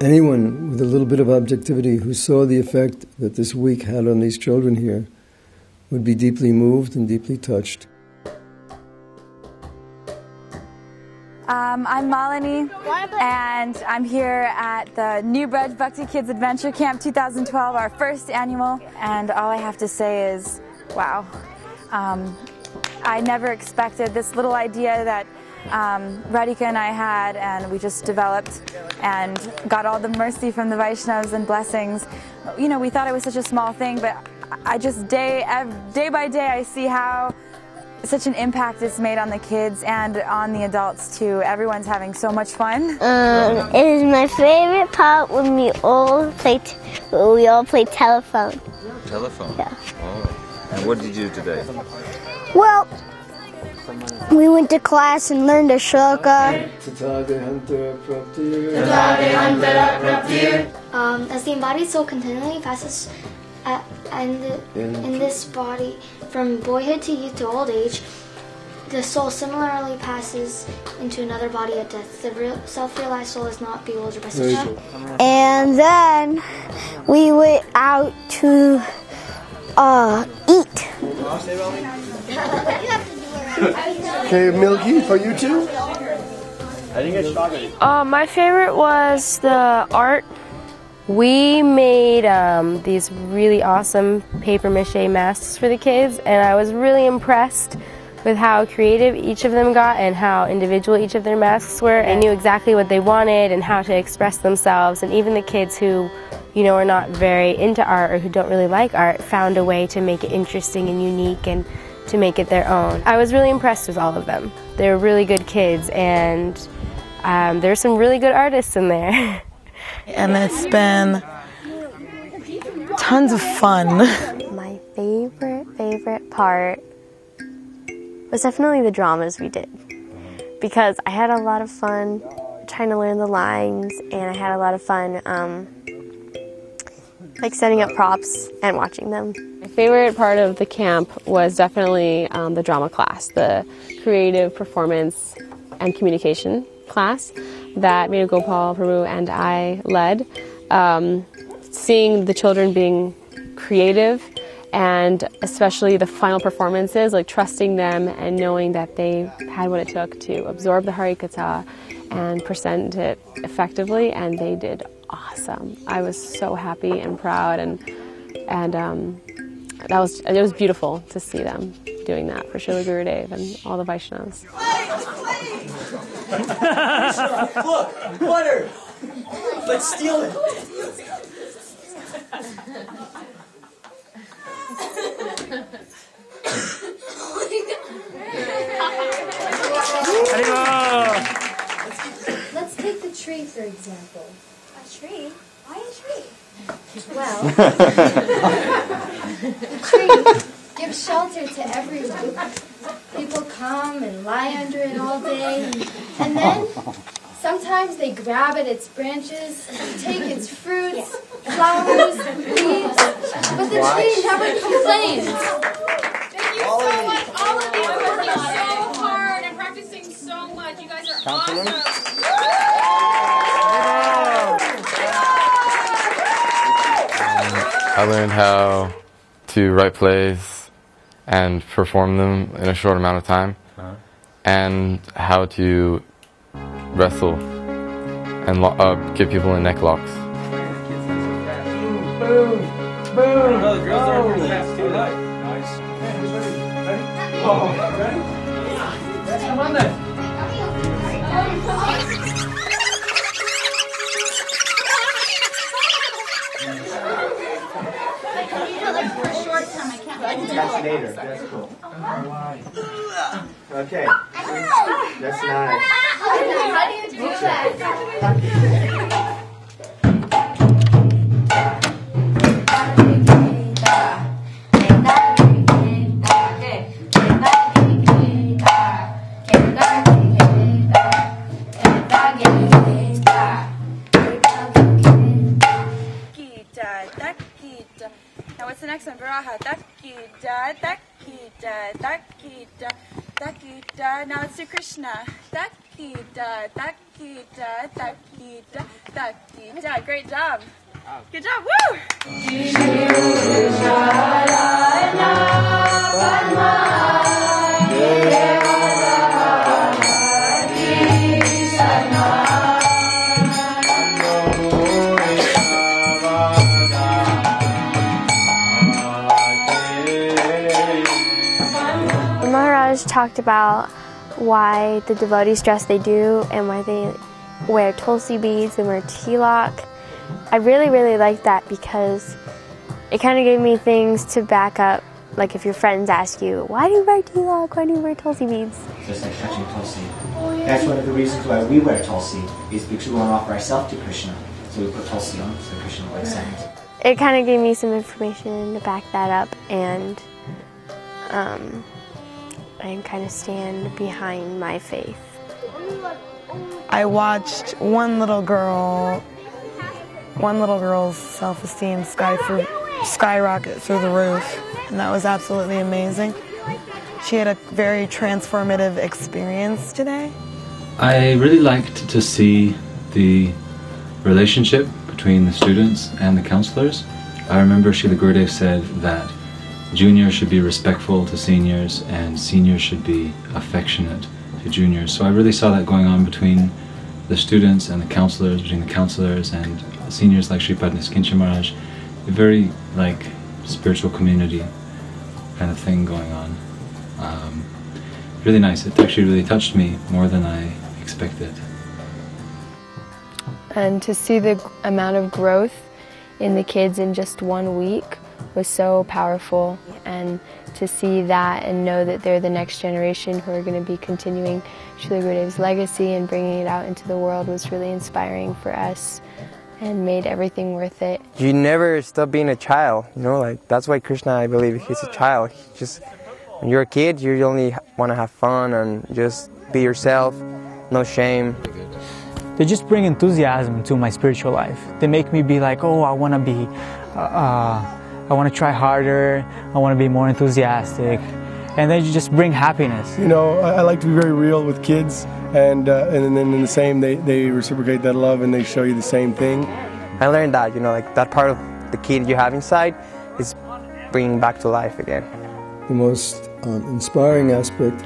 anyone with a little bit of objectivity who saw the effect that this week had on these children here would be deeply moved and deeply touched. Um, I'm Malini, and I'm here at the New Braj Bhakti Kids Adventure Camp 2012, our first annual. And all I have to say is, wow. Um, I never expected this little idea that um, Radhika and I had, and we just developed and got all the mercy from the Vaishnavas and blessings. You know, we thought it was such a small thing, but I just day day by day I see how such an impact it's made on the kids and on the adults too. Everyone's having so much fun. Um, it is my favorite part when we all play. T- we all play telephone. Telephone. Yeah. Oh. And what did you do today? Well, we went to class and learned a shloka. Um, as the embodied soul continually passes at, and in, in this body from boyhood to youth to old age, the soul similarly passes into another body at death. The real, self-realized soul is not bewildered by such. And then we went out to uh, eat. Okay, Milky, for you too? Uh, my favorite was the art. We made um, these really awesome paper mache masks for the kids, and I was really impressed with how creative each of them got and how individual each of their masks were. I knew exactly what they wanted and how to express themselves, and even the kids who, you know, are not very into art or who don't really like art found a way to make it interesting and unique and to make it their own. I was really impressed with all of them. They were really good kids, and um, there were some really good artists in there. and it's been tons of fun. My favorite, favorite part was definitely the dramas we did because I had a lot of fun trying to learn the lines and I had a lot of fun um, like setting up props and watching them. My favorite part of the camp was definitely um, the drama class, the creative performance and communication class that Meena Gopal Prabhu and I led. Um, seeing the children being creative and especially the final performances, like trusting them and knowing that they had what it took to absorb the Harikatha and present it effectively, and they did awesome. I was so happy and proud, and and um, that was it was beautiful to see them doing that for Srila Gurudev and all the Vaishnavas. Look, butter. Let's steal it. Let's take the tree for example. A tree? Why a tree? Well, the tree gives shelter to everyone. People come and lie under it all day, and then sometimes they grab at its branches, take its fruits, flowers, leaves, but the tree never complains. Thank you so much, all of you, for working so hard and practicing so much. You guys are awesome. I learned how to write plays and perform them in a short amount of time, Uh-huh. and how to wrestle and lo- uh, get people in neck locks. Boom, boom. No, the girls are pretty fast too. Nice. Oh, ready? Takita, takita. Now let's do Krishna. Takita. Takita, takita, takita. Great job. Good job. Woo! Talked about why the devotees dress they do and why they wear tulsi beads and wear tilak. I really, really liked that because it kind of gave me things to back up. Like if your friends ask you, why do you wear tilak? Why do you wear tulsi beads? just like touching Tulsi. That's one of the reasons why we wear Tulsi, is because we want to offer ourselves to Krishna. So we put Tulsi on, so Krishna will accept. It kind of gave me some information to back that up and um, and kind of stand behind my faith. I watched one little girl, one little girl's self-esteem sky through, skyrocket through the roof, and that was absolutely amazing. She had a very transformative experience today. I really liked to see the relationship between the students and the counselors. I remember Srila Gurudev said that juniors should be respectful to seniors and seniors should be affectionate to juniors. So I really saw that going on between the students and the counselors, between the counselors and seniors like Sripad Niskincha Maharaj. A very like spiritual community kind of thing going on. Um, really nice. It actually really touched me more than I expected. And to see the amount of growth in the kids in just one week was so powerful. And to see that and know that they're the next generation who are going to be continuing Srila Gurudev's legacy and bringing it out into the world was really inspiring for us and made everything worth it. you never stop being a child you know like that's why krishna i believe he's a child he just when you're a kid you only want to have fun and just be yourself no shame They just bring enthusiasm to my spiritual life. They make me be like, oh, I want to be, uh, uh, I want to try harder. I want to be more enthusiastic, and then you just bring happiness. You know, I, I like to be very real with kids, and uh, and then in the same, they, they reciprocate that love and they show you the same thing. i learned that you know like that part of the kid you have inside is bringing back to life again The most um, inspiring aspect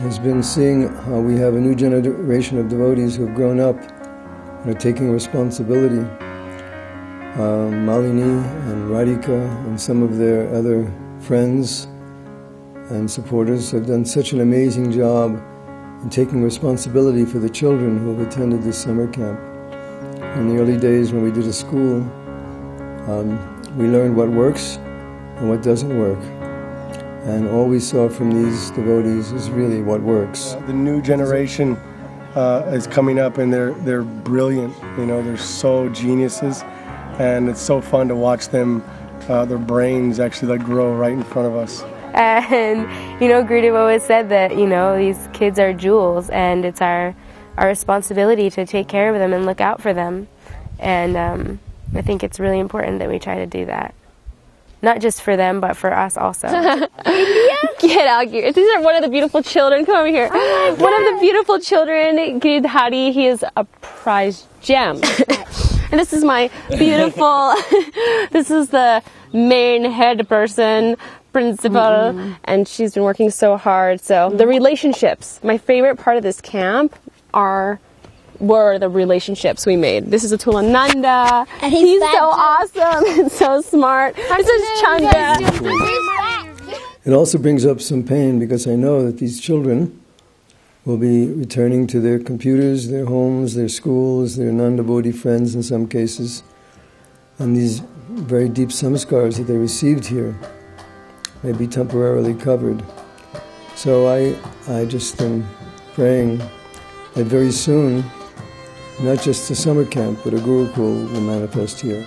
has been seeing how we have a new generation of devotees who have grown up and are taking responsibility. Um, Malini and Radhika and some of their other friends and supporters have done such an amazing job in taking responsibility for the children who have attended this summer camp. In the early days when we did a school, um, we learned what works and what doesn't work. And all we saw from these devotees is really what works. The new generation uh, is coming up, and they're they're brilliant. You know, they're so geniuses, and it's so fun to watch them. Uh, their brains actually like grow right in front of us. And you know, Gurudev always said that you know these kids are jewels, and it's our our responsibility to take care of them and look out for them. And um, I think it's really important that we try to do that, not just for them, but for us also. Get out here. These are one of the beautiful children. Come over here. one of the beautiful children, Giridhari. He is a prize gem. and this is my beautiful, this is the main head person, principal, and she's been working so hard. So the relationships, my favorite part of this camp are were the relationships we made. This is Atula Nanda. And he's he's so awesome and so smart. This is Chanda. It also brings up some pain because I know that these children will be returning to their computers, their homes, their schools, their non-devotee friends in some cases, and these very deep samskars that they received here may be temporarily covered. So I, I just am praying that very soon, not just a summer camp, but a Gurukul will manifest here.